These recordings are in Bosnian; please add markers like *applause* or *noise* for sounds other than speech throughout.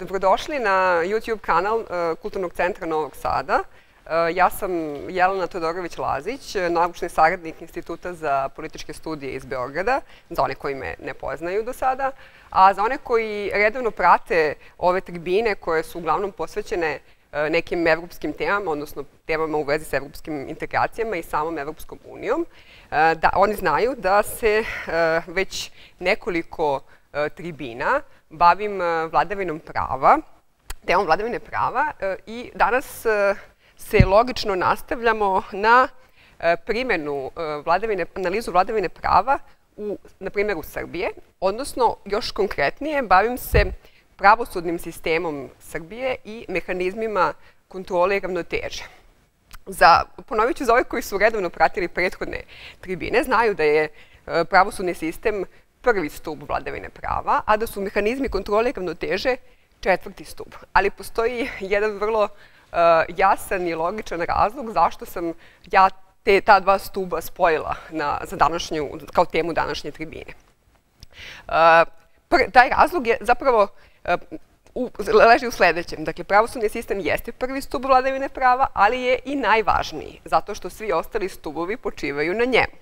Dobrodošli na YouTube kanal e, Kulturnog centra Novog Sada. E, ja sam Jelena Todorović-Lazić, naučni saradnik Instituta za političke studije iz Beograda, za one koji me ne poznaju do sada, a za one koji redovno prate ove tribine koje su uglavnom posvećene e, nekim evropskim temama, odnosno temama u vezi s evropskim integracijama i samom Evropskom unijom, da oni znaju da se već nekoliko tribina bavim e, vladavinom prava, temom vladavine prava e, i danas e, se logično nastavljamo na primjenu vladavine, analizu vladavine prava u, na primjeru Srbije, odnosno još konkretnije bavim se pravosudnim sistemom Srbije i mehanizmima kontrole i ravnoteže. Za, ponovit ću za ove koji su redovno pratili prethodne tribine, znaju da je pravosudni sistem prvi stup vladavine prava, a da su mehanizmi kontrole i ravnoteže četvrti stup. Ali postoji jedan vrlo uh, jasan i logičan razlog zašto sam ja te, ta dva stuba spojila na, za današnju, kao temu današnje tribine. Uh, pr, taj razlog je zapravo uh, u, leži u sljedećem. Dakle, pravosudni sistem jeste prvi stup vladavine prava, ali je i najvažniji, zato što svi ostali stubovi počivaju na njemu,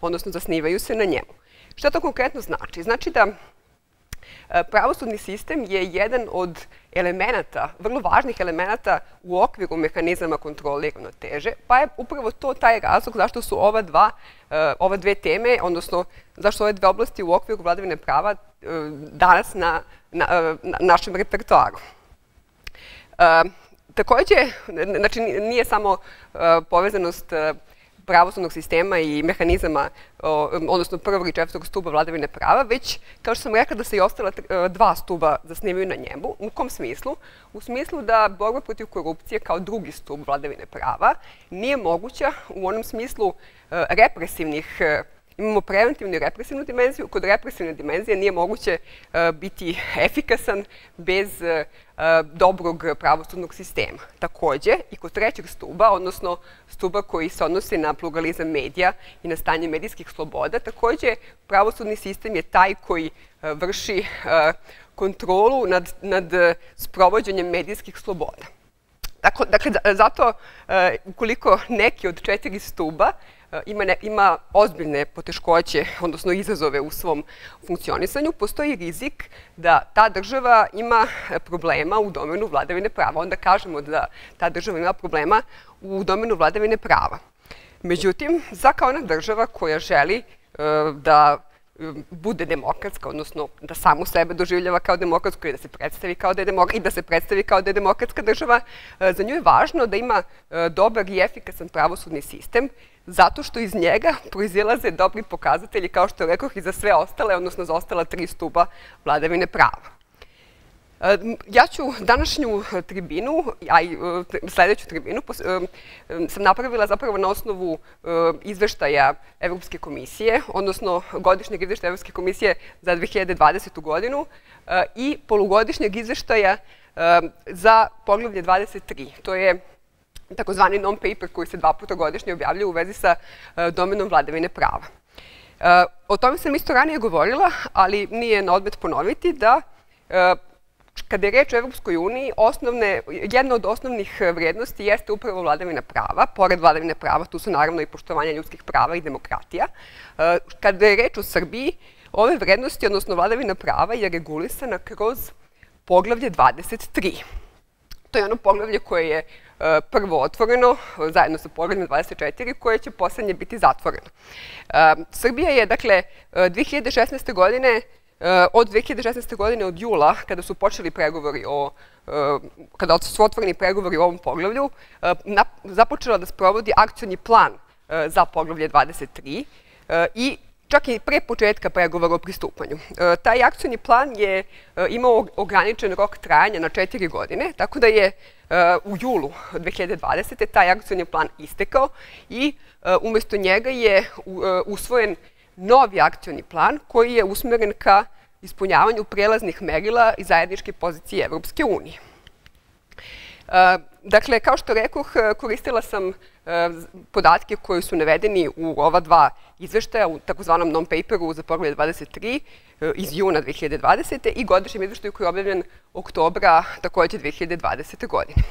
odnosno zasnivaju se na njemu. Šta to konkretno znači? Znači da e, pravosudni sistem je jedan od elemenata, vrlo važnih elemenata u okviru mehanizama kontrole i ravnoteže, pa je upravo to taj razlog zašto su ova dva, e, ova dve teme, odnosno zašto ove dve oblasti u okviru vladavine prava e, danas na, na, na našem repertoaru. Takođe, znači nije samo povezanost pravosudnog sistema i mehanizama, odnosno prvog i četvrtog stuba vladavine prava, već, kao što sam rekla, da se i ostala e, dva stuba zasnimaju na njemu. U kom smislu? U smislu da borba protiv korupcije kao drugi stub vladavine prava nije moguća u onom smislu e, represivnih e, imamo preventivnu i represivnu dimenziju. Kod represivne dimenzije nije moguće e, biti efikasan bez e, e, dobrog pravosudnog sistema. Takođe, i kod trećeg stuba, odnosno stuba koji se odnosi na pluralizam medija i na stanje medijskih sloboda, takođe pravosudni sistem je taj koji vrši kontrolu nad, nad sprovođenjem medijskih sloboda. Dakle, zato, ukoliko neki od četiri stuba Eh, ima, ne, ima ozbiljne poteškoće, *laughs* odnosno izazove u svom funkcionisanju, postoji rizik da ta država ima eh, problema u domenu vladavine prava. Onda kažemo da ta država ima problema u domenu vladavine prava. Međutim, za kao ona država koja želi eh, da bude demokratska, odnosno da samu sebe doživljava kao demokratsku i da se predstavi kao da je demokratska i da se predstavi kao da je demokratska država, za nju je važno da ima dobar i efikasan pravosudni sistem, zato što iz njega *laughs* proizilaze dobri pokazatelji, kao što rekoh, i za sve ostale, odnosno za ostala tri stuba vladavine prava. E, ja ću današnju tribinu, a i e, sljedeću tribinu, e, sam napravila zapravo na osnovu izveštaja Evropske komisije, odnosno godišnjeg izveštaja Evropske komisije za 2020. godinu i polugodišnjeg izveštaja za poglavlje 23. To je takozvani non-paper koji se dva puta godišnje objavljaju u vezi sa e, domenom vladavine prava. E, o tome sam isto ranije govorila, ali nije na odmet ponoviti da e, kada je reč o Evropskoj uniji, osnovne, jedna od osnovnih vrijednosti jeste upravo vladavina prava. Pored vladavine prava, tu su naravno i poštovanje ljudskih prava i demokratija. Kada je reč o Srbiji, ove vrijednosti, odnosno vladavina prava, je regulisana kroz poglavlje 23. To je ono poglavlje koje je prvo otvoreno, zajedno sa poglavljem 24, koje će poslednje biti zatvoreno. E, Srbija je, dakle, e, 2016. godine e, od 2016. godine, od jula, kada su počeli pregovori o kada su otvoreni pregovori u ovom poglavlju, započela da sprovodi akcijni plan za poglavlje 23 i čak i pre početka pregovora o pristupanju. E, taj akcijni plan je e, imao ograničen rok trajanja na četiri godine, tako da je e, u julu 2020. taj akcijni plan istekao i umjesto njega je usvojen novi akcijni plan koji je usmeren ka ispunjavanju prelaznih merila i zajedničke pozicije Evropske unije. Eh, dakle, kao što rekoh, eh, koristila sam eh, podatke koji su navedeni u ova dva izveštaja, u takozvanom non-paperu za pogled 23 iz juna 2020. i godišnjem izveštaju koji je objavljen oktobra takođe 2020. godine.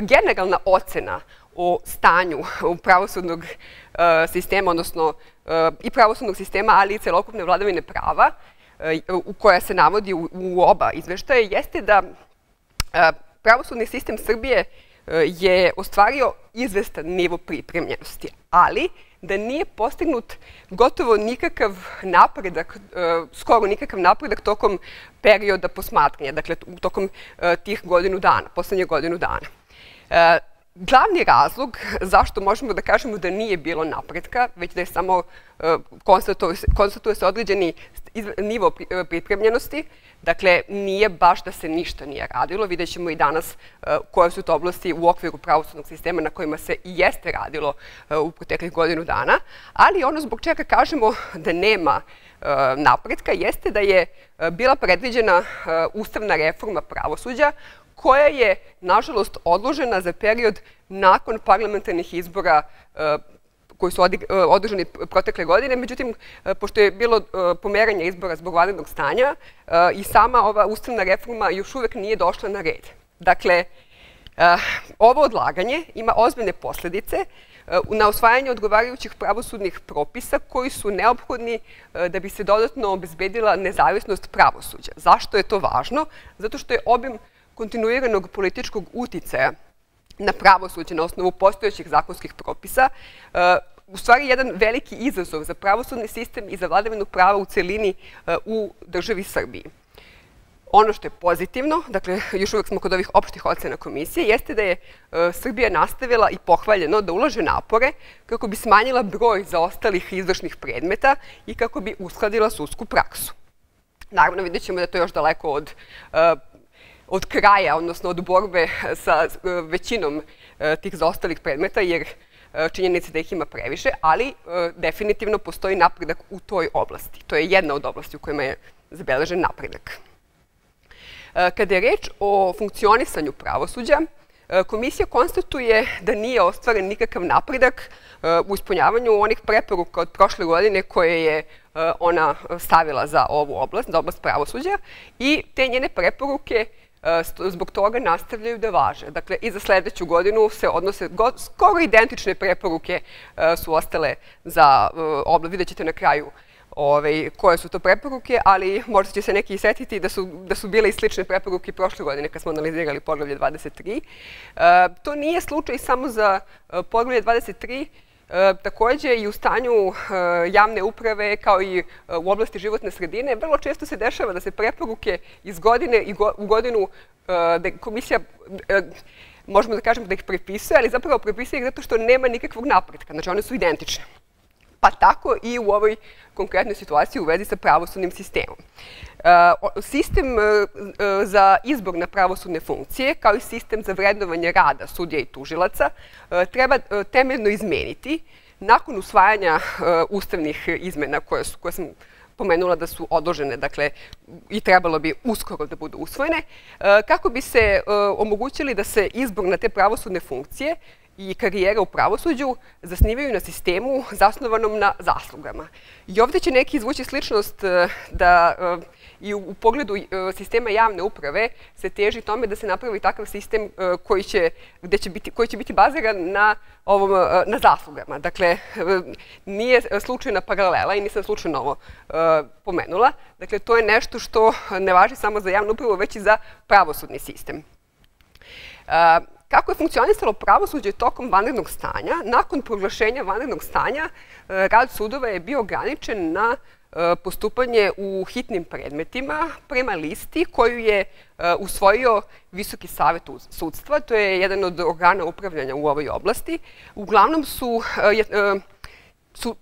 Generalna ocena o stanju u pravosudnog sistema, odnosno i pravosudnog sistema, ali i celokupne vladavine prava, u koja se navodi u oba izveštaje, jeste da pravosudni sistem Srbije e, je ostvario izvestan nivo pripremljenosti, ali da nije postignut gotovo nikakav napredak, e, skoro nikakav napredak tokom perioda posmatranja, dakle tokom e, tih godinu dana, poslednje godinu dana. Glavni razlog zašto možemo da kažemo da nije bilo napretka, već da je samo e, konstatuje se određeni nivo e, pripremljenosti. Dakle, nije baš da se ništa nije radilo. Vidjet ćemo i danas e, koje su to oblasti u okviru pravosudnog sistema na kojima se i jeste radilo u proteklih godinu dana. Ali ono zbog čega kažemo da nema napretka jeste da je bila predviđena ustavna reforma pravosuđa koja je, nažalost, odložena za period nakon parlamentarnih izbora e, koji su e, održani protekle godine. Međutim, e, pošto je bilo pomeranje izbora zbog vanrednog stanja i sama ova ustavna reforma još uvek nije došla na red. Dakle, ovo odlaganje ima ozbiljne posljedice na osvajanje odgovarajućih pravosudnih propisa koji su neophodni da bi se dodatno obezbedila nezavisnost pravosuđa. Zašto je to važno? Zato što je obim kontinuiranog političkog uticaja na pravosuđe na osnovu postojećih zakonskih propisa, e, u stvari jedan veliki izazov za pravosudni sistem i za vladavinu prava u celini e, u državi Srbiji. Ono što je pozitivno, dakle, još uvek smo kod ovih opštih ocena komisije, jeste da je e, Srbija nastavila i pohvaljeno da ulaže napore kako bi smanjila broj zaostalih izvršnih predmeta i kako bi uskladila sudsku praksu. Naravno, vidjet ćemo da je to još daleko od e, od kraja, odnosno od borbe sa e, većinom e, tih zaostalih predmeta, jer e, činjenice da ih ima previše, ali definitivno postoji napredak u toj oblasti. To je jedna od oblasti u kojima je zabeležen napredak. Kada je reč o funkcionisanju pravosuđa, Komisija konstatuje da nije ostvaren nikakav napredak u ispunjavanju onih preporuka od prošle godine koje je ona stavila za ovu oblast, za oblast pravosuđa i te njene preporuke E, zbog toga nastavljaju da važe. Dakle, i za sledeću godinu se odnose skoro identične preporuke e, su ostale za e, oblast. Vidjet ćete na kraju Ove, koje su to preporuke, ali možda će se neki setiti da su, da su bile i slične preporuke prošle godine kad smo analizirali poglavlje 23. E, to nije slučaj samo za poglavlje 23, E, takođe i u stanju e, javne uprave kao i e, u oblasti životne sredine vrlo često se dešava da se preporuke iz godine u godinu e, da komisija možemo da kažemo da ih prepisuje, ali zapravo prepisuje ih zato što nema nikakvog napretka. Znači one su identične pa tako i u ovoj konkretnoj situaciji u vezi sa pravosudnim sistemom. Eh, sistem eh, eh, za izbor na pravosudne funkcije, kao i sistem za vrednovanje rada sudija i tužilaca, treba temeljno izmeniti nakon usvajanja ustavnih izmena koje, su, koje sam pomenula da su odložene, dakle, i trebalo bi uskoro da budu usvojene, kako bi se omogućili da se izbor na te pravosudne funkcije i karijera u pravosuđu zasnivaju na sistemu zasnovanom na zaslugama. I ovdje će neki izvući sličnost e, da e, i u pogledu e, sistema javne uprave se teži tome da se napravi takav sistem koji će, gde će biti, koji će biti baziran na, ovom, na zaslugama. Dakle, nije slučajna paralela i nisam slučajno ovo pomenula. Dakle, to je nešto što ne važi samo za javnu upravu, već i za pravosudni sistem. Kako je funkcionisalo pravosuđe tokom vanrednog stanja? Nakon proglašenja vanrednog stanja, e, rad sudova je bio ograničen na e, postupanje u hitnim predmetima prema listi koju je e, usvojio Visoki savjet sudstva. To je jedan od organa upravljanja u ovoj oblasti. Uglavnom su,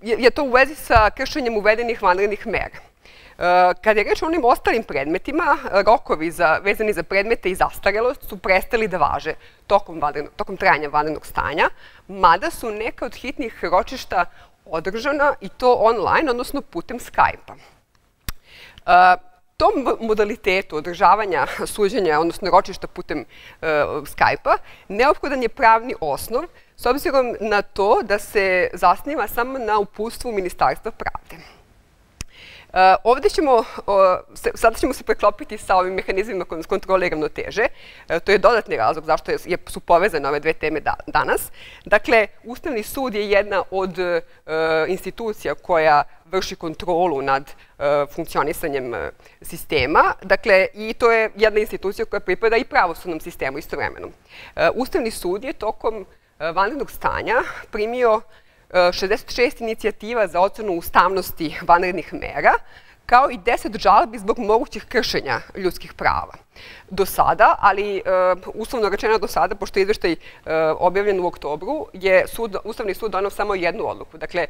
je to u vezi sa kršenjem uvedenih vanrednih mera. Eh, Kada je reč o onim ostalim predmetima, eh, rokovi za, vezani za predmete i zastarelost su prestali da važe tokom, tokom trajanja vanrednog stanja, mada su neka od hitnih ročišta održana i to online, odnosno putem Skype-a. Eh, tom modalitetu održavanja *laughs* suđenja, odnosno ročišta putem Skype-a, neophodan je pravni osnov s obzirom na to da se zasniva samo na upustvu Ministarstva pravde. Uh, ovdje ćemo, sada ćemo se preklopiti sa ovim mehanizmima kontrole ravnoteže. Uh, eh, to je dodatni razlog zašto su povezane ove dve teme danas. Dakle, Ustavni sud je jedna od eh, institucija koja vrši kontrolu nad funkcionisanjem sistema. Dakle, i to je jedna institucija koja pripada i pravosudnom sistemu istovremeno. Ustavni sud je tokom vanrednog stanja primio 66 inicijativa za ocenu ustavnosti vanrednih mera, kao i 10 žalbi zbog mogućih kršenja ljudskih prava. Do sada, ali e, uslovno rečeno do sada, pošto je izveštaj e, objavljen u oktobru, je Ustavni sud donao samo jednu odluku. Dakle, e,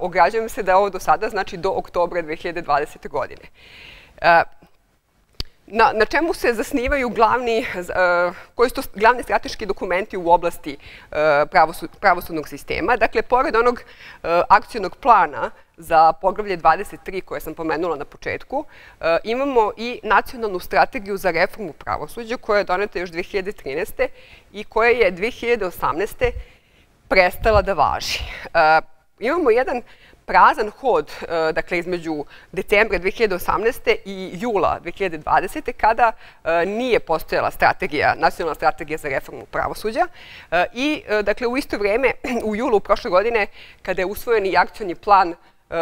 ograđujem se da ovo do sada znači do oktobra 2020. godine e, na, na čemu se zasnivaju glavni, eh, koji su to glavni strateški dokumenti u oblasti eh, pravosud, pravosudnog sistema. Dakle, pored onog eh, akcijnog plana za poglavlje 23 koje sam pomenula na početku, imamo i nacionalnu strategiju za reformu pravosuđa koja je doneta još 2013. i koja je 2018. prestala da važi. Imamo jedan prazan hod, e, dakle, između decembra 2018. i jula 2020. kada e, nije postojala strategija, nacionalna strategija za reformu pravosuđa. E, I, dakle, u isto vrijeme, *clears throat* u julu prošle godine, kada je usvojen i akcijni plan,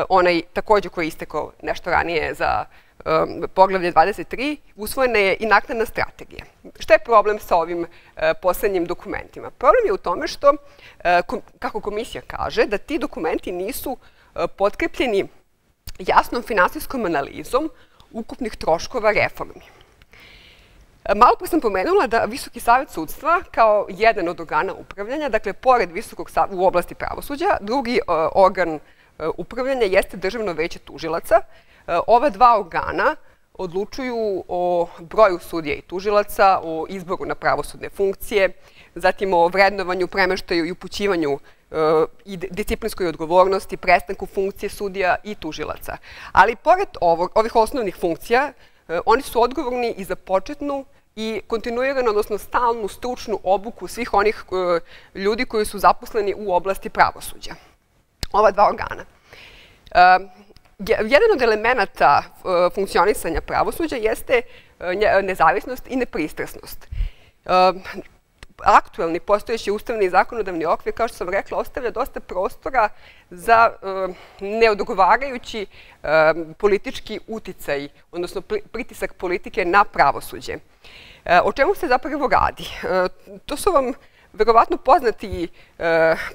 onaj također koji je istekao nešto ranije za poglavlje 23, usvojena je i naknadna strategija. Šta je problem sa ovim poslednjim dokumentima? Problem je u tome što, kako komisija kaže, da ti dokumenti nisu E, potkrepljeni jasnom finansijskom analizom ukupnih troškova reformi. E, malo pa sam pomenula da Visoki savjet sudstva kao jedan od organa upravljanja, dakle, pored Visokog u oblasti pravosuđa, drugi e, organ upravljanja jeste Državno veće tužilaca. Ova dva organa odlučuju o broju sudija i tužilaca, o izboru na pravosudne funkcije, zatim o vrednovanju, premeštaju i upućivanju i disciplinskoj odgovornosti, prestanku funkcije sudija i tužilaca. Ali pored ovih osnovnih funkcija, e, oni su odgovorni i za početnu i kontinuirano, odnosno stalnu stručnu obuku svih onih e, ljudi koji su zaposleni u oblasti pravosuđa. Ova dva organa. E, jedan od elemenata funkcionisanja pravosuđa jeste nezavisnost i nepristrasnost aktuelni postojeći ustavni i zakonodavni okvir, kao što sam rekla, ostavlja dosta prostora za eh, neodgovarajući e, politički uticaj, odnosno pritisak politike na pravosuđe. E, o čemu se zapravo radi? E, to su vam verovatno poznati,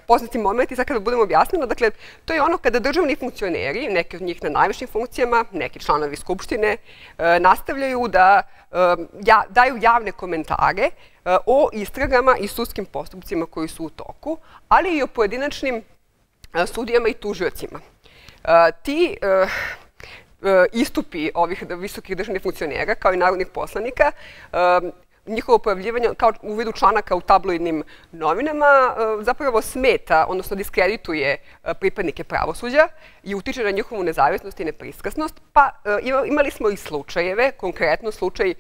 poznati momenti, sad kada budemo objasnili, dakle, to je ono kada državni funkcioneri, neki od njih na najvišim funkcijama, neki članovi Skupštine, nastavljaju da daju javne komentare Eh, o istragama i sudskim postupcima koji su u toku, ali i o pojedinačnim eh, sudijama i tužiocima. Eh, ti istupi ovih visokih državnih funkcionera, kao i narodnih poslanika, njihovo pojavljivanje kao u vidu članaka u tabloidnim novinama zapravo smeta, odnosno diskredituje pripadnike pravosuđa i utiče na njihovu nezavisnost i nepriskasnost. Pa e, imali smo i slučajeve, konkretno slučaj e,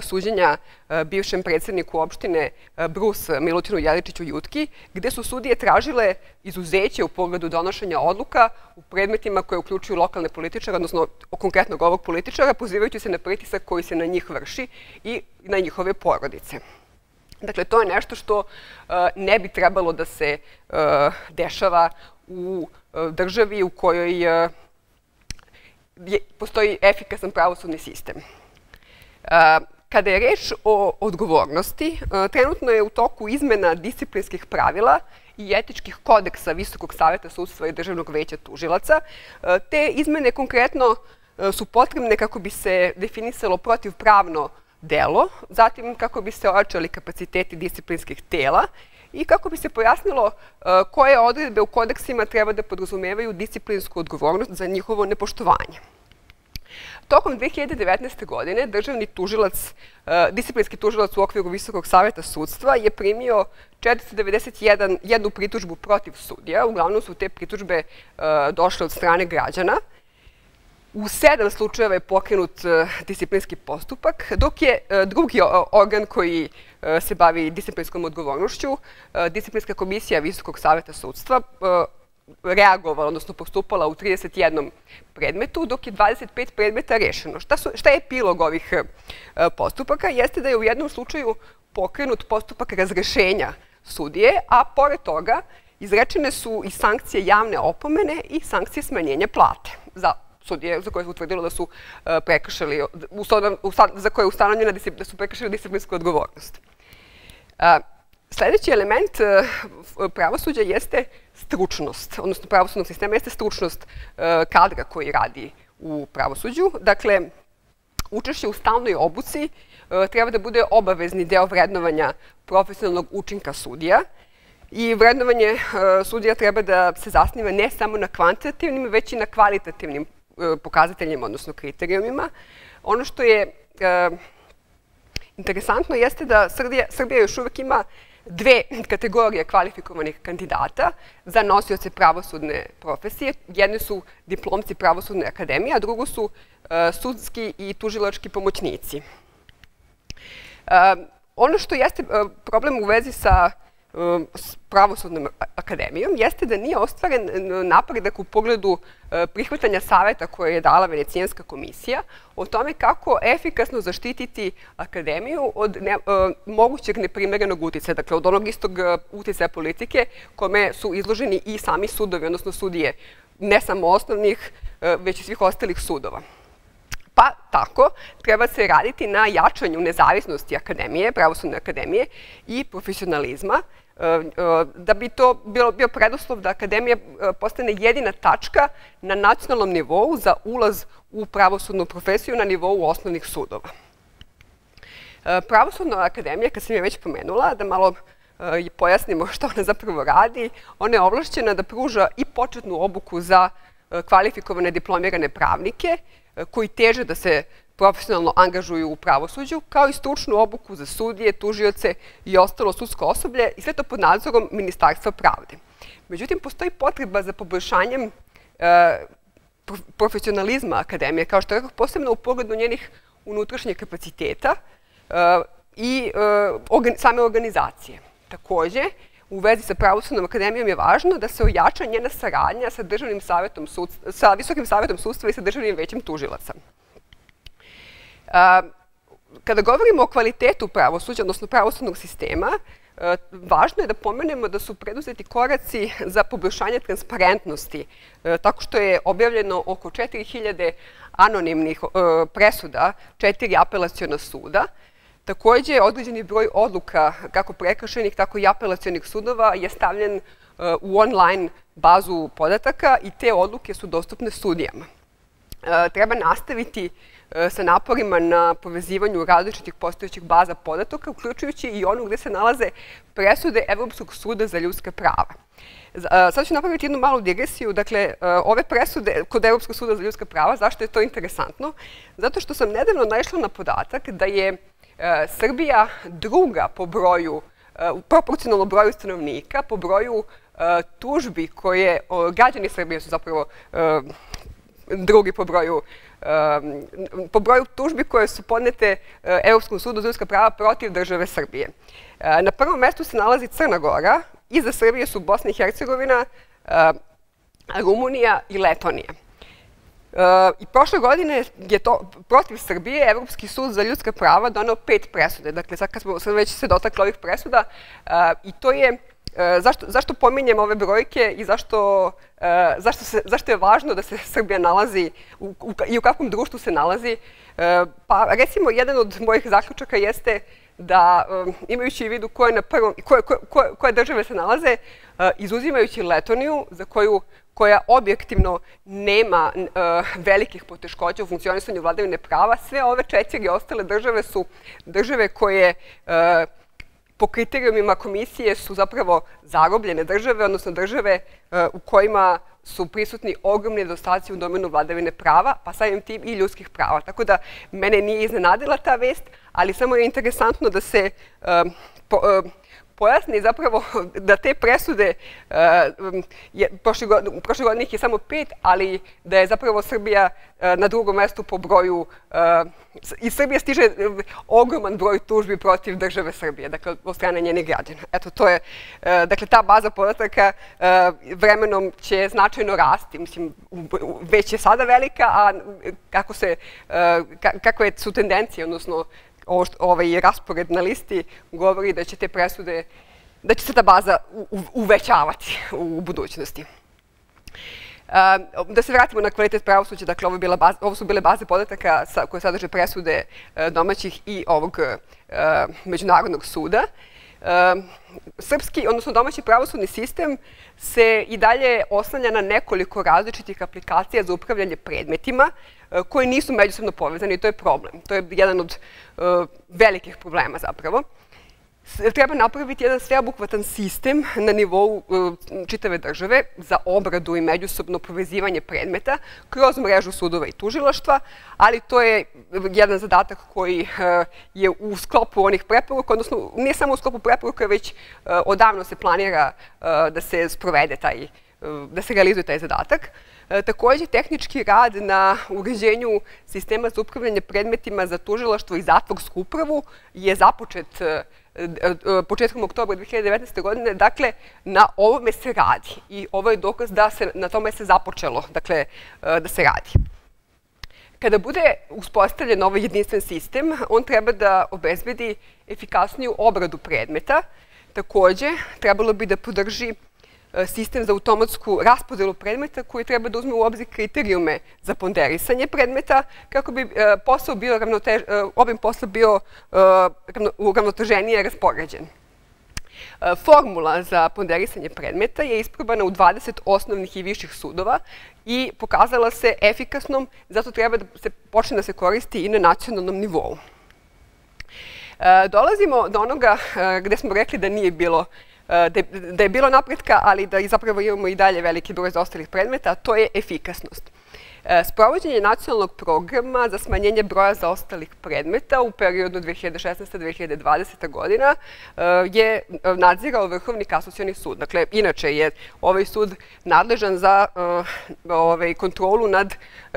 suđenja e, bivšem predsjedniku opštine Brus Milutinu Jeličiću Jutki, gde su sudije tražile izuzeće u pogledu donošenja odluka u predmetima koje uključuju lokalne političare, odnosno konkretnog ovog političara, pozivajući se na pritisak koji se na njih vrši i na njihove porodice. Dakle, to je nešto što ne bi trebalo da se dešava u e, državi u kojoj e, postoji efikasan pravosudni sistem. E, kada je reč o odgovornosti, trenutno je u toku izmena disciplinskih pravila i etičkih kodeksa Visokog savjeta sudstva i državnog veća tužilaca. Te izmene konkretno su potrebne kako bi se definisalo protivpravno delo, zatim kako bi se ojačali kapaciteti disciplinskih tela i kako bi se pojasnilo e, koje odredbe u kodeksima treba da podrazumevaju disciplinsku odgovornost za njihovo nepoštovanje. Tokom 2019. godine državni tužilac, e, disciplinski tužilac u okviru Visokog savjeta sudstva je primio 491 jednu pritužbu protiv sudija. Uglavnom su te pritužbe e, došle od strane građana. U sedam slučajeva je pokrenut disciplinski postupak, dok je drugi organ koji Eh, se bavi disciplinskom odgovornošću, eh, disciplinska komisija Visokog savjeta sudstva, eh, reagovala, odnosno postupala u 31 predmetu, dok je 25 predmeta rešeno. Šta je epilog ovih postupaka? Jeste da je u jednom slučaju pokrenut postupak razrešenja sudije, a pored toga izrečene su i sankcije javne opomene i sankcije smanjenja plate za sudije za koje su utvrdilo da su e, prekršali, za koje je ustanovljena da su prekršali disciplinsku odgovornost. E, Sljedeći element e, pravosuđa jeste stručnost, odnosno pravosudnog sistema jeste stručnost e, kadra koji radi u pravosuđu. Dakle, učešće u stalnoj obuci treba da bude obavezni deo vrednovanja profesionalnog učinka sudija i vrednovanje sudija treba da se zasniva ne samo na kvantitativnim, već i na kvalitativnim E, pokazateljima, odnosno kriterijumima. Ono što je e, interesantno jeste da Srbija još uvek ima dve kategorije kvalifikovanih kandidata za nosioce pravosudne profesije. Jedne su diplomci pravosudne akademije, a drugo su e, sudski i tužilački pomoćnici. E, ono što jeste problem u vezi sa Um, pravosudnom akademijom jeste da nije ostvaren napredak u pogledu uh, prihvatanja saveta koje je dala Venecijanska komisija o tome kako efikasno zaštititi akademiju od uh, mogućeg neprimerenog uticaja, dakle od onog istog uh, uticaja politike kome su izloženi i sami sudovi, odnosno sudije, ne samo osnovnih, uh, već i svih ostalih sudova. Pa tako treba se raditi na jačanju nezavisnosti akademije, pravosudne akademije i profesionalizma, e, e, da bi to bio predoslov da akademija e, postane jedina tačka na nacionalnom nivou za ulaz u pravosudnu profesiju na nivou osnovnih sudova. Pravosudna akademija, kad sam je već pomenula, da malo pojasnimo što ona zapravo radi, ona je ovlašćena da pruža i početnu obuku za kvalifikovane diplomirane pravnike, koji teže da se profesionalno angažuju u pravosuđu, kao i stručnu obuku za sudije, tužioce i ostalo sudsko osoblje i sve to pod nadzorom Ministarstva pravde. Međutim, postoji potreba za poboljšanjem e, profesionalizma akademije, kao što je posebno u pogledu njenih unutrašnjih kapaciteta e, i e, same organizacije. Također, u vezi sa pravosudnom akademijom je važno da se ojača njena saradnja sa, državnim savjetom sudstva, sa Visokim savjetom sudstva i sa državnim većem tužilaca. Kada govorimo o kvalitetu pravosuđa, odnosno pravosudnog sistema, e, važno je da pomenemo da su preduzeti koraci za poboljšanje transparentnosti, e, tako što je objavljeno oko 4000 anonimnih e, presuda, četiri apelacijona suda, Također, određeni broj odluka, kako prekršenih, tako i apelacijonih sudova, je stavljen e, u online bazu podataka i te odluke su dostupne sudijama. E, treba nastaviti e, sa naporima na povezivanju različitih postojećih baza podataka, uključujući i onu gdje se nalaze presude Evropskog suda za ljudska prava. Sad ću napraviti jednu malu digresiju. Dakle, ove presude kod Evropskog suda za ljudska prava, zašto je to interesantno? Zato što sam nedavno naišla na podatak da je Eh, Srbija druga po broju, eh, proporcionalno broju stanovnika, po broju eh, tužbi koje, građani Srbije su zapravo drugi po broju, po broju tužbi koje su podnete Europskom sudu za ljudska prava protiv države Srbije. Na prvom mestu se nalazi Crna Gora, iza Srbije su Bosna i Hercegovina, Rumunija i Letonija. Uh, I prošle godine je to protiv Srbije Evropski sud za ljudska prava donao pet presude. Dakle, sad kad smo već se dotakli ovih presuda, uh, i to je, uh, zašto pominjem ove brojke i zašto je važno da se Srbija nalazi i u kakvom društvu se nalazi, pa recimo jedan od mojih zaključaka jeste da um, imajući i vidu koje države se nalaze, izuzimajući Letoniju, za koju koja objektivno nema e, velikih poteškoća u funkcionisanju vladavine prava, sve ove četiri ostale države su države koje e, po kriterijumima komisije su zapravo zarobljene države, odnosno države e, u kojima su prisutni ogromni nedostaci u domenu vladavine prava, pa samim tim i ljudskih prava. Tako da mene nije iznenadila ta vest, ali samo je interesantno da se e, e, pojasni zapravo *laughs* da te presude, e, prošle godine ih je samo pet, ali da je zapravo Srbija e, na drugom mestu po broju, e, iz Srbije stiže ogroman broj tužbi protiv države Srbije, dakle, od strane njenih građana. Eto, to je, dakle, ta baza podataka vremenom će značajno rasti, mislim, već je sada velika, a kako se, kakve su tendencije, odnosno, ovaj raspored na listi govori da će te presude, da će se ta baza uvećavati u budućnosti. Ehm, da se vratimo na kvalitet pravosuđa, dakle ovo bila baza, ovo su bile baze podataka koje sadrže presude e, domaćih i ovog e, međunarodnog suda. Srpski, odnosno domaći pravosudni sistem se i dalje oslanja na nekoliko različitih aplikacija za upravljanje predmetima eh, koji nisu međusobno povezani i to je problem. To je jedan od eh, velikih problema zapravo treba napraviti jedan sveobuhvatan sistem na nivou e, čitave države za obradu i međusobno povezivanje predmeta kroz mrežu sudova i tužilaštva, ali to je jedan zadatak koji e, je u sklopu onih preporuka, odnosno nije samo u sklopu preporuka, već e, odavno se planira da se sprovede taj, da se realizuje taj zadatak. Također, tehnički rad na uređenju sistema za upravljanje predmetima za tužilaštvo i zatvorsku upravu je započet Eh, početkom oktobra 2019. godine. Dakle, na ovome se radi i ovo je dokaz da se na tome se započelo, dakle, eh, da se radi. Kada bude uspostavljen ovaj jedinstven sistem, on treba da obezbedi efikasniju obradu predmeta. Također, trebalo bi da podrži E, sistem za automatsku raspodelu predmeta koji treba da uzme u obzir kriterijume za ponderisanje predmeta kako bi e, posao bio ravnotež, e, obim posao bio uravnoteženije raspoređen. Formula za ponderisanje predmeta je isprobana u 20 osnovnih i viših sudova i pokazala se efikasnom, zato treba da se počne da se koristi i na nacionalnom nivou. Dolazimo do onoga gde smo rekli da nije bilo Eh, da je bilo napretka, ali da i zapravo imamo i dalje veliki broj zaostalih predmeta, to je efikasnost. Eh, sprovođenje nacionalnog programa za smanjenje broja zaostalih predmeta u periodu 2016-2020. godina eh, je nadzirao Vrhovni kasacioni sud. Dakle, inače je ovaj sud nadležan za ovaj, kontrolu nad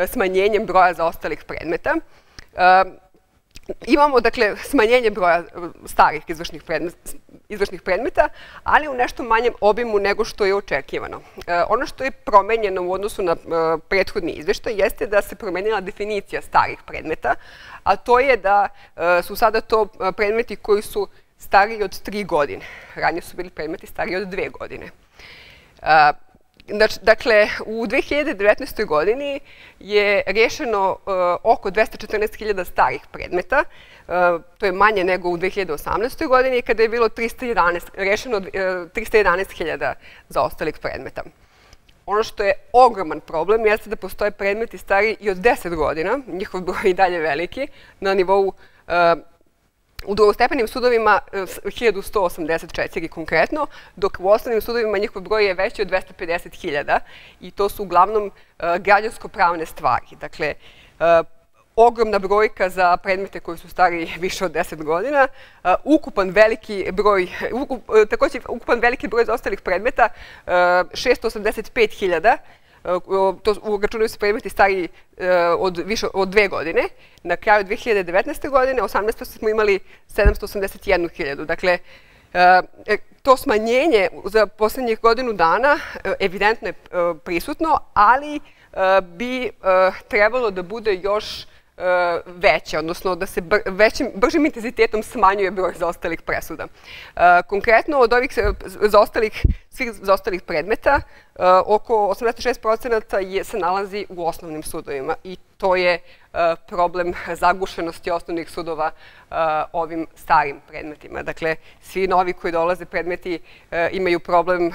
smanjenjem broja zaostalih predmeta. Imamo, dakle, smanjenje broja e, starih izvršnih predmeta, izvršnih predmeta, ali u nešto manjem obimu nego što je očekivano. E, ono što je promenjeno u odnosu na e, prethodni izveštaj jeste da se promenila definicija starih predmeta, a to je da e, su sada to e, predmeti koji su stariji od tri godine. Ranije su bili predmeti stariji od dve godine. E, Znači, dakle, u 2019. godini je rješeno e, oko 214.000 starih predmeta, e, to je manje nego u 2018. godini kada je bilo rešeno 311.000 e, zaostalih predmeta. Ono što je ogroman problem jeste da postoje predmeti stari i od 10 godina, njihov broj i dalje veliki, na nivou u drugostepenim sudovima e, 1184 konkretno, dok u osnovnim sudovima njihov broj je veći od 250.000 i to su uglavnom e, građansko-pravne stvari. Dakle, e, ogromna brojka za predmete koji su stari *laughs* više od 10 godina. Ukupan veliki broj, također ukupan veliki broj za ostalih predmeta, 685.000, Eh, to računaju se predmeti stari eh, od više od dve godine. Na kraju 2019. godine, 18. smo imali 781.000. Dakle, eh, e, to smanjenje za posljednjih godinu dana evidentno je prisutno, ali bi trebalo da bude još E, veće, odnosno da se većim bržim intenzitetom smanjuje broj zaostalih presuda. E, konkretno, od ovih zaostalih, svih zaostalih predmeta, e, oko 86% je, se nalazi u osnovnim sudovima i to je e, problem zagušenosti osnovnih sudova e, ovim starim predmetima. Dakle, svi novi koji dolaze predmeti imaju problem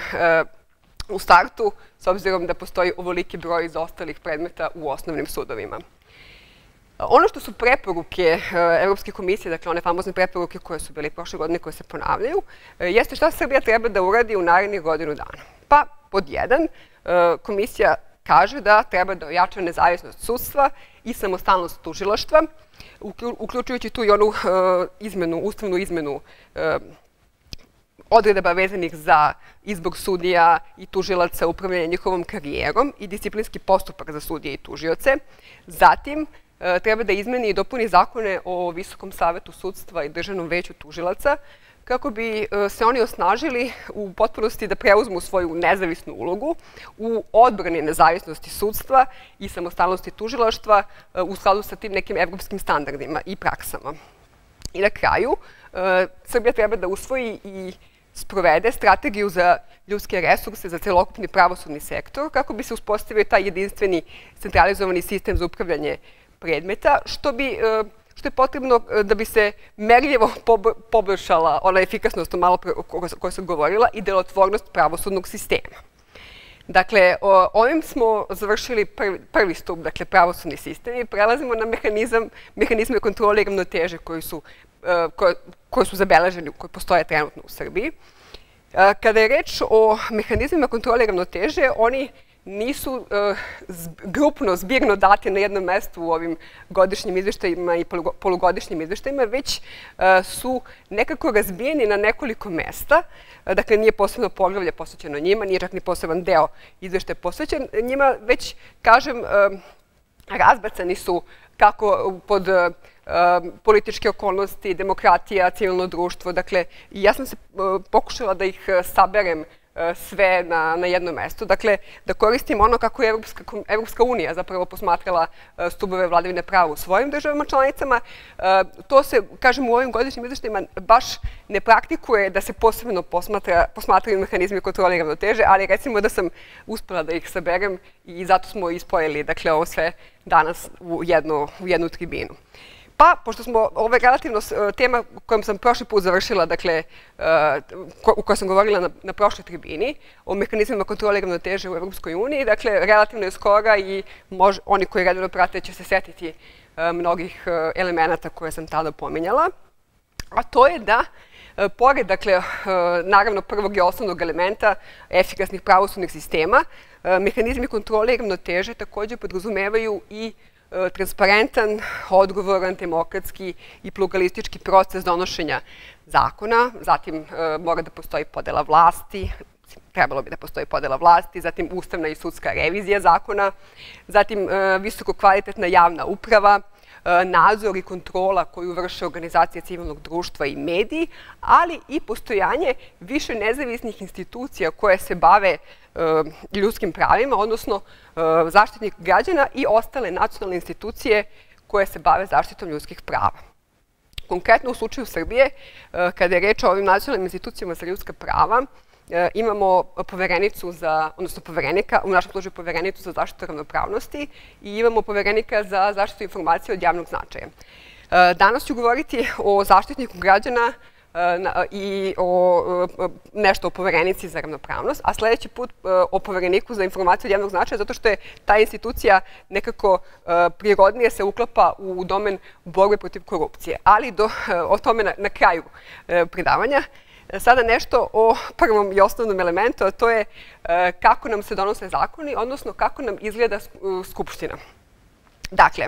u startu, s obzirom da postoji ovoliki broj zaostalih predmeta u osnovnim sudovima. Ono što su preporuke eh, Europske komisije, dakle one famozne preporuke koje su bile prošle godine koje se ponavljaju, eh, jeste šta Srbija treba da uradi u narednih godinu dana. Pa, pod jedan, eh, komisija kaže da treba da ojača nezavisnost sudstva i samostalnost tužilaštva, uključujući tu i onu izmenu, ustavnu izmenu odredaba vezanih za izbor sudija i tužilaca, upravljanje njihovom karijerom i disciplinski postupak za sudije i tužioce. Zatim, E, treba da izmeni i dopuni zakone o Visokom savetu sudstva i državnom veću tužilaca, kako bi e, se oni osnažili u potpunosti da preuzmu svoju nezavisnu ulogu u odbrani nezavisnosti sudstva i samostalnosti tužilaštva e, u skladu sa tim nekim evropskim standardima i praksama. I na kraju, Srbija treba da usvoji i sprovede strategiju za ljudske resurse za celokupni pravosudni sektor kako bi se uspostavio taj jedinstveni centralizovani sistem za upravljanje predmeta, što bi e, što je potrebno e, da bi se merljivo poboljšala ona efikasnost o malo kojoj sam govorila i delotvornost pravosudnog sistema. Dakle, ovim smo završili prvi stup, dakle, pravosudni sistem i prelazimo na mehanizme kontrole i ravnoteže koji su E, koje su zabeleženi, koje postoje trenutno u Srbiji. E, kada je reč o mehanizmima kontrole ravnoteže, oni nisu e, grupno, zbirno dati na jednom mestu u ovim godišnjim izveštajima i polugodišnjim izveštajima, već e, su nekako razbijeni na nekoliko mesta. E, dakle, nije posebno poglavlje posvećeno njima, nije čak ni poseban deo izveštaja posvećen njima, već, kažem, e, razbacani su kako pod političke okolnosti, demokratija, civilno društvo. Dakle, ja sam se pokušala da ih saberem E, sve na na jedno mesto. Dakle, da koristim ono kako je Evropska Evropska unija zapravo posmatrala e, stubove vladavine prava u svojim državama članicama. E, to se, kažem, u ovim godišnjim izveštajima baš ne praktikuje da se posebno posmatra, posmatraju mehanizmi kontrole i ravnoteže, ali recimo da sam uspela da ih saberem i zato smo ispojili dakle, ovo sve danas u jednu tribinu. Pa, pošto smo, ovo je relativno e, tema kojom sam prošli put završila, dakle, e, u kojoj sam govorila na prošloj tribini, o mehanizmima kontrole ravnoteže u Evropskoj uniji, dakle, relativno je skora i oni koji redano prate će se setiti e, mnogih elemenata koje sam tada pominjala. A to je da, pored, dakle, naravno prvog i osnovnog elementa efikasnih pravosudnih sistema, mehanizmi kontrole i ravnoteže također podrazumevaju i uh, E, transparentan, odgovoran, demokratski i pluralistički proces donošenja zakona. Zatim e, mora da postoji podela vlasti, trebalo bi da postoji podela vlasti, zatim ustavna i sudska revizija zakona, zatim e, visoko kvalitetna javna uprava, E, nadzor i kontrola koju vrše organizacije civilnog društva i mediji, ali i postojanje više nezavisnih institucija koje se bave e, ljudskim pravima, odnosno e, zaštitnik građana i ostale nacionalne institucije koje se bave zaštitom ljudskih prava. Konkretno u slučaju Srbije, kada je reč o ovim nacionalnim institucijama za ljudska prava, E, imamo poverenicu za, odnosno poverenika, u našem slučaju poverenicu za zaštitu ravnopravnosti i imamo poverenika za zaštitu informacije od javnog značaja. E, danas ću govoriti o zaštitniku građana e, i o nešto o poverenici za ravnopravnost, a sljedeći put o povereniku za informaciju od javnog značaja, zato što je ta institucija nekako prirodnije se uklapa u domen borbe protiv korupcije. Ali do, o tome na kraju predavanja. Sada nešto o prvom i osnovnom elementu, a to je e, kako nam se donose zakoni, odnosno kako nam izgleda skupština. Dakle,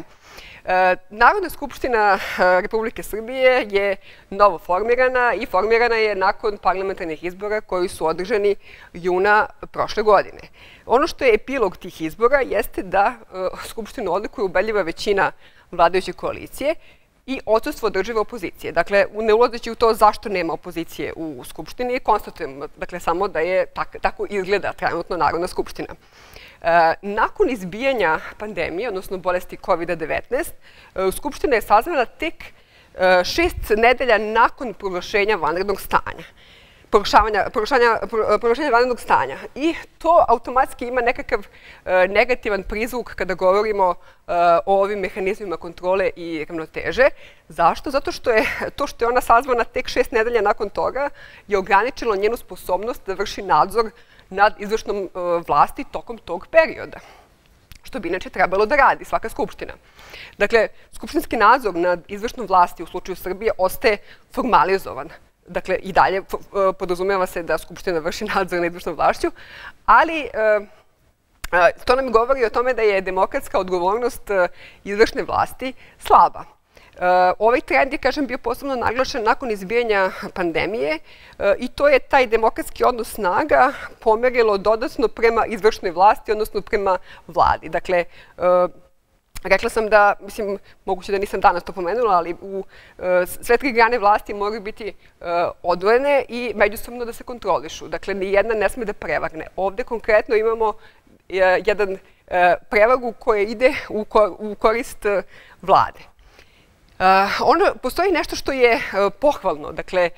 e, Narodna skupština e, Republike Srbije je novo formirana i formirana je nakon parlamentarnih izbora koji su održani juna prošle godine. Ono što je epilog tih izbora jeste da skupštinu odlikuje ubedljiva većina vladajuće koalicije i odsutstvo održive opozicije. Dakle, ne ulazeći u to zašto nema opozicije u skupštini, konstatujemo dakle, samo da je tako izgleda trenutno Narodna skupština. E, nakon izbijanja pandemije, odnosno bolesti COVID-19, e, Skupština je sazvana tek e, šest nedelja nakon proglašenja vanrednog stanja. Proglašenja vanrednog stanja. I to automatski ima nekakav e, negativan prizvuk kada govorimo e, o ovim mehanizmima kontrole i ravnoteže. Zašto? Zato što je to što je ona sazvana tek šest nedelja nakon toga je ograničilo njenu sposobnost da vrši nadzor nad izvršnom e, vlasti tokom tog perioda što bi inače trebalo da radi svaka skupština. Dakle, skupštinski nadzor nad izvršnom vlasti u slučaju Srbije ostaje formalizovan. Dakle, i dalje e, podozumeva se da skupština vrši nadzor nad izvršnom vlašću, ali e, e, to nam govori o tome da je demokratska odgovornost izvršne vlasti slaba. Ovaj trend je, kažem, bio posebno naglašen nakon izbijanja pandemije i to je taj demokratski odnos snaga pomerilo dodatno prema izvršnoj vlasti, odnosno prema vladi. Dakle, Rekla sam da, mislim, moguće da nisam danas to pomenula, ali u e, sve tri grane vlasti moraju biti e, odvojene i međusobno da se kontrolišu. Dakle, ni jedna ne sme da prevagne. Ovde konkretno imamo e, jedan prevagu koja ide u korist vlade. Ono, postoji nešto što je pohvalno. Dakle,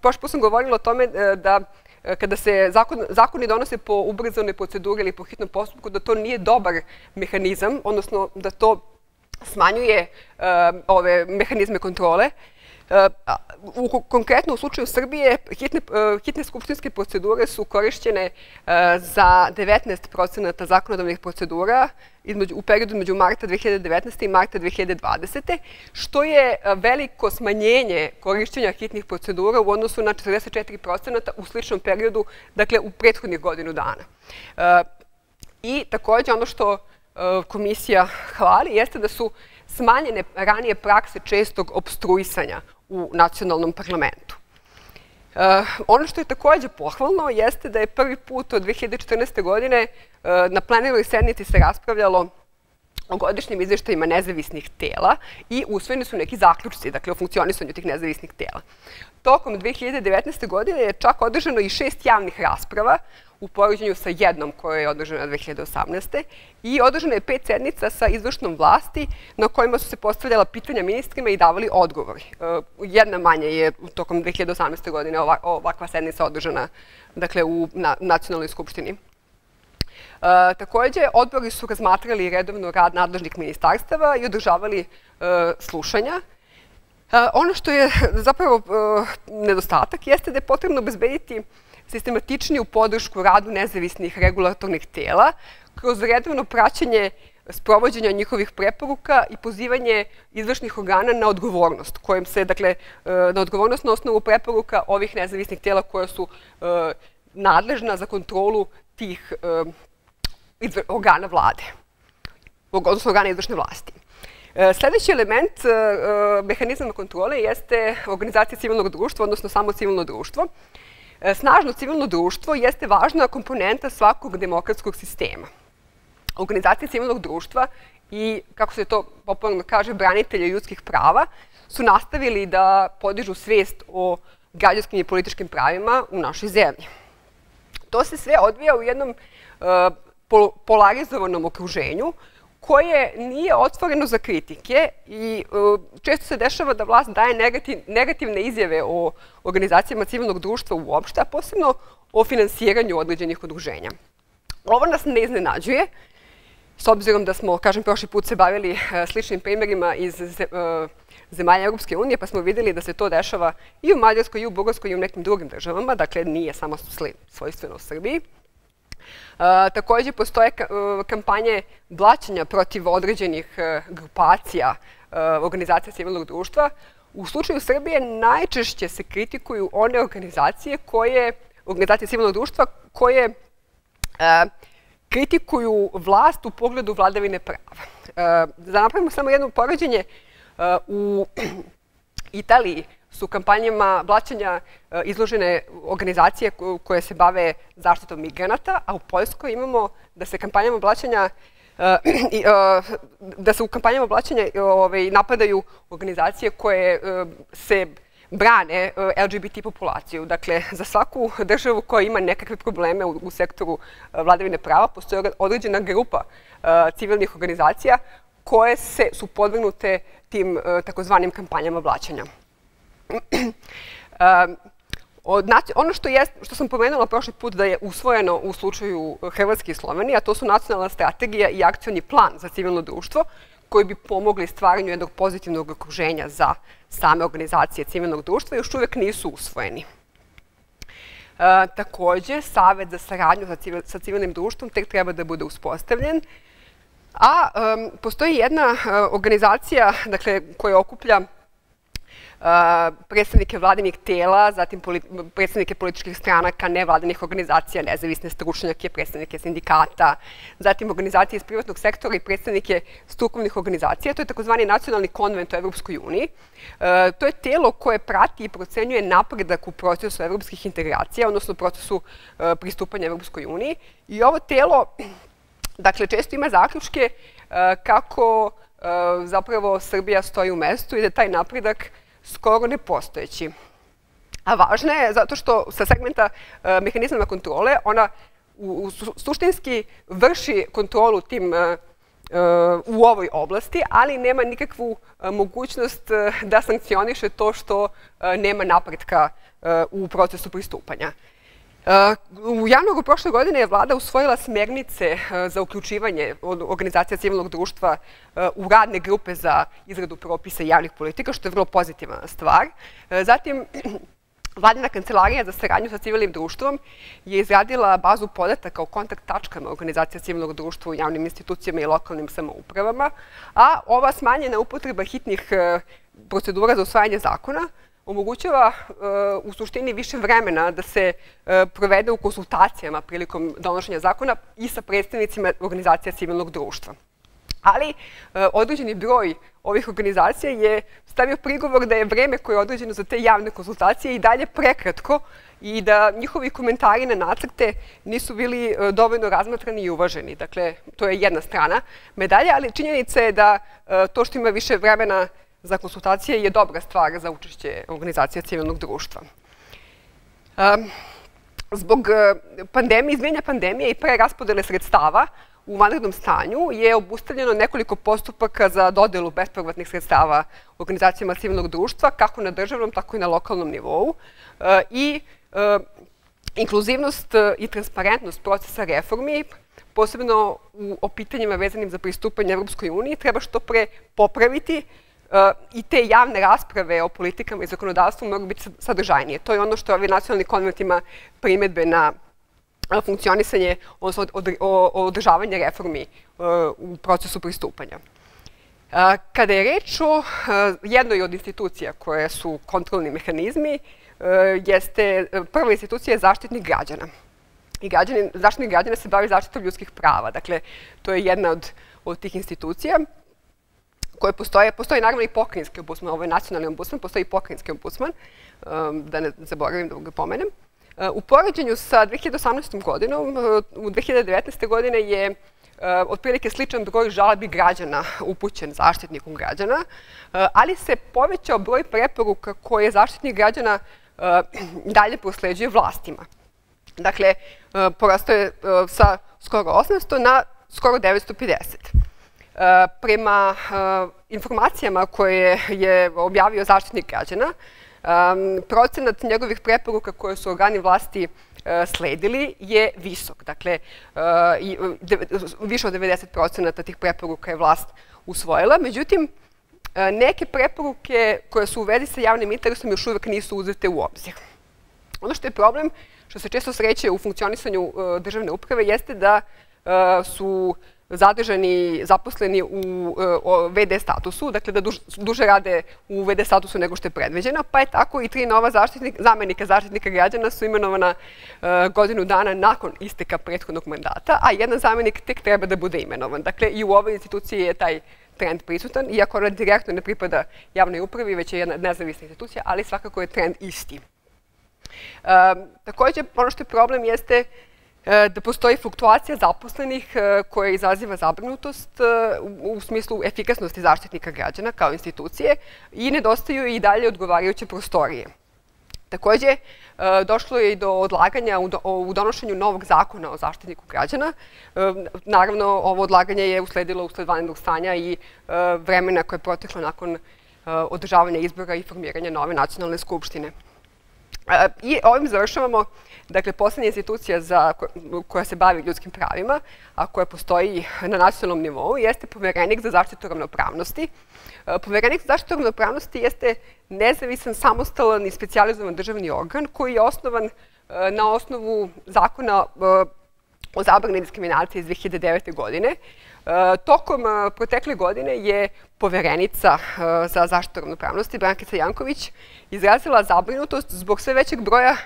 prošlo sam govorila o tome da E, kada se zakoni donose po ubrzanoj proceduri ili po hitnom postupku, da to nije dobar mehanizam, odnosno da to smanjuje e, ove mehanizme kontrole. E, konkretno u slučaju Srbije, hitne skupštinske procedure su korišćene za 19% zakonodavnih procedura u periodu među marta 2019. i marta 2020. što je veliko smanjenje korišćenja hitnih procedura u odnosu na 44% u sličnom periodu, dakle u prethodnih godinu dana. I također ono što komisija hvali jeste da su smanjene ranije prakse čestog obstruisanja u nacionalnom parlamentu. Eh, ono što je također pohvalno jeste da je prvi put od 2014. godine eh, na plenarnoj sednici se raspravljalo o godišnjim izveštajima nezavisnih tela i usvojeni su neki zaključci, dakle, o funkcionisanju tih nezavisnih tela. Tokom 2019. godine je čak održano i šest javnih rasprava u poređenju sa jednom koja je održana 2018. i održana je pet sednica sa izvršnom vlasti na kojima su se postavljala pitanja ministrima i davali odgovori. E, jedna manje je tokom 2018. godine ovakva sednica održana dakle, u Nacionalnoj skupštini. E, također, odbori su razmatrali redovno rad nadležnih ministarstava i održavali e, slušanja. E, ono što je zapravo e, nedostatak jeste da je potrebno obezbediti sistematičniju podršku radu nezavisnih regulatornih tela kroz redovno praćenje sprovođenja njihovih preporuka i pozivanje izvršnih organa na odgovornost, kojim se, dakle, na odgovornost na osnovu preporuka ovih nezavisnih tela koja su nadležna za kontrolu tih organa vlade, odnosno organa izvršne vlasti. E, sljedeći element e, e, mehanizma kontrole jeste organizacija civilnog društva, odnosno samo civilno društvo. Snažno civilno društvo jeste važna komponenta svakog demokratskog sistema. Organizacije civilnog društva i, kako se to popularno kaže, branitelje ljudskih prava su nastavili da podižu svijest o građanskim i političkim pravima u našoj zemlji. To se sve odvija u jednom polarizovanom okruženju koje nije otvoreno za kritike i e, često se dešava da vlast daje negativne izjave o organizacijama civilnog društva uopšte, a posebno o finansiranju određenih udruženja. Ovo nas ne iznenađuje, s obzirom da smo, kažem, prošli put se bavili e, sličnim primjerima iz e, zemalja Europske unije, pa smo videli da se to dešava i u Mađarskoj, i u Bugarskoj, i u nekim drugim državama, dakle nije samo svojstveno u Srbiji. Također postoje e, kampanje blaćanja protiv određenih e, grupacija e, organizacija civilnog društva. U slučaju Srbije najčešće se kritikuju one organizacije koje, organizacije civilnog društva koje kritikuju vlast u pogledu vladavine prava. Da napravimo samo jedno poređenje, u *clears throat* Italiji su kampanjama blaćanja e, izložene organizacije koje se bave zaštitom migranata, a u Poljskoj imamo da se kampanjama blaćanja e, e, da se u kampanjama blaćanja ovaj, napadaju organizacije koje se brane LGBT populaciju. Dakle, za svaku državu koja ima nekakve probleme u sektoru vladavine prava, postoje određena grupa civilnih organizacija koje su podvrnute tim takozvanim kampanjama blaćanja. *clears throat* Znači, ono što sam pomenula prošli put da je usvojeno u slučaju Hrvatske i Slovenije, a to su nacionalna strategija i akcijni plan za civilno društvo, koji bi pomogli stvaranju jednog pozitivnog okruženja za same organizacije civilnog društva, još uvijek nisu usvojeni. Također, Savet za saradnju sa civil, sa civilnim društvom tek treba da bude uspostavljen, a um, postoji jedna organizacija dakle, koja okuplja predstavnike vladinih tela, zatim predstavnike političkih stranaka, nevladinih organizacija, nezavisne stručnjake, predstavnike sindikata, zatim organizacije iz privatnog sektora i predstavnike strukovnih organizacija. To je takozvani nacionalni konvent u Evropskoj uniji. To je telo koje prati i procenjuje napredak u procesu evropskih integracija, odnosno procesu pristupanja Evropskoj uniji. I ovo telo, *clears throat* dakle, često ima zaključke kako zapravo Srbija stoji u mestu i da taj napredak skoro nepostojeći. A važna je zato što sa segmenta e, mehanizma kontrole ona suštinski vrši kontrolu tim e, e, u ovoj oblasti, ali nema nikakvu e, mogućnost e, da sankcioniše to što nema napretka u procesu pristupanja. E, u januaru prošle godine je vlada usvojila smjernice e, za uključivanje organizacija civilnog društva e, u radne grupe za izradu propisa javnih politika, što je vrlo pozitivna stvar. Zatim, *clears throat* Vladina kancelarija za saradnju sa civilnim društvom je izradila bazu podataka o kontakt tačkama organizacija civilnog društva u javnim institucijama i lokalnim samoupravama, a ova smanjena upotreba hitnih procedura za usvajanje zakona omogućava e, u suštini više vremena da se e, provede u konsultacijama prilikom donošenja zakona i sa predstavnicima organizacija civilnog društva. Ali e, određeni broj ovih organizacija je stavio prigovor da je vreme koje je određeno za te javne konsultacije i dalje prekratko i da njihovi komentari na nacrte nisu bili dovoljno razmatrani i uvaženi. Dakle, to je jedna strana medalja, ali činjenica je da to što ima više vremena za konsultacije je dobra stvar za učešće organizacija civilnog društva. Zbog e, pandemije, izmjenja pandemije i preraspodele sredstava u vanrednom stanju je obustavljeno nekoliko postupaka za dodelu bespovratnih sredstava organizacijama civilnog društva, kako na državnom, tako i na lokalnom nivou. E, I e, inkluzivnost i transparentnost procesa reformi, posebno u pitanjima vezanim za pristupanje Evropskoj uniji, treba što pre popraviti, Eh, i te javne rasprave o politikama i zakonodavstvu mogu biti sadržajnije. To je ono što ovi nacionalni konvent ima primetbe na eh, funkcionisanje, odnosno održavanje reformi eh, u procesu pristupanja. Kada je reč o jednoj od institucija koje su kontrolni mehanizmi, jeste prva institucija je zaštitnik građana. I građani, zaštitnik građana se bavi zaštitom ljudskih prava. Dakle, to je jedna od, od tih institucija koje postoje. Postoji naravno i pokrinjski ombusman, ovo je nacionalni ombudsman, postoji i pokrinjski ombudsman, um, da ne zaboravim da ga pomenem. Uh, u poređenju sa 2018. godinom, uh, u 2019. godine je uh, otprilike sličan broj žalbi građana upućen zaštitnikom građana, ali se povećao broj preporuka koje zaštitnik građana *clears throat* dalje prosleđuje vlastima. Dakle, porastao je sa skoro 800 na skoro 950. Prema eh, informacijama koje je objavio zaštitnik građana, procenat njegovih preporuka koje su organi vlasti eh, sledili je visok. Dakle, eh, više od 90 procenata tih preporuka je vlast usvojila. Međutim, neke preporuke koje su u vezi sa javnim interesom još uvek nisu uzete u obzir. Ono što je problem, što se često sreće u funkcionisanju državne uprave, jeste da su zadržani, zaposleni u e, VD statusu, dakle da duže rade u VD statusu nego što je predveđeno, pa je tako i tri nova zamenika zaštitnika građana su imenovana e, godinu dana nakon isteka prethodnog mandata, a jedan zamenik tek treba da bude imenovan. Dakle, i u ovoj instituciji je taj trend prisutan, iako ona direktno ne pripada javnoj upravi, već je jedna nezavisna institucija, ali svakako je trend isti. E, također, ono što je problem jeste E, da postoji fluktuacija zaposlenih e, koja izaziva zabrinutost e, u smislu efikasnosti zaštitnika građana kao institucije i nedostaju i dalje odgovarajuće prostorije. Također, došlo je i do odlaganja u donošenju novog zakona o zaštitniku građana. Naravno, ovo odlaganje je usledilo usled vanjednog stanja i vremena koje je proteklo nakon održavanja izbora i formiranja nove nacionalne skupštine. I ovim završavamo, dakle, posljednja institucija koja se bavi ljudskim pravima, a koja postoji na nacionalnom nivou, jeste poverenik za zaštitu ravnopravnosti. E, poverenik za zaštitu ravnopravnosti jeste nezavisan, samostalan i specializovan državni organ koji je osnovan e, na osnovu zakona e, o zabrani diskriminacije iz 2009. godine. E, tokom e, protekle godine je poverenica e, za zaštitu ravnopravnosti, Brankica Janković, izrazila zabrinutost zbog sve većeg broja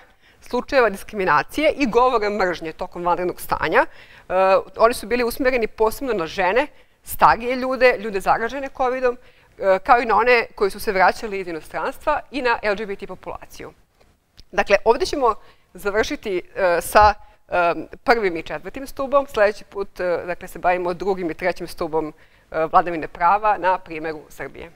slučajeva diskriminacije i govora mržnje tokom vanrednog stanja. Oni su bili usmereni posebno na žene, starije ljude, ljude zaražene COVID-om, kao i na one koji su se vraćali iz inostranstva i na LGBT populaciju. Dakle, ovdje ćemo završiti sa prvim i četvrtim stubom. Sljedeći put eh, dakle, se bavimo drugim i trećim stubom eh, vladavine prava na primjeru Srbije.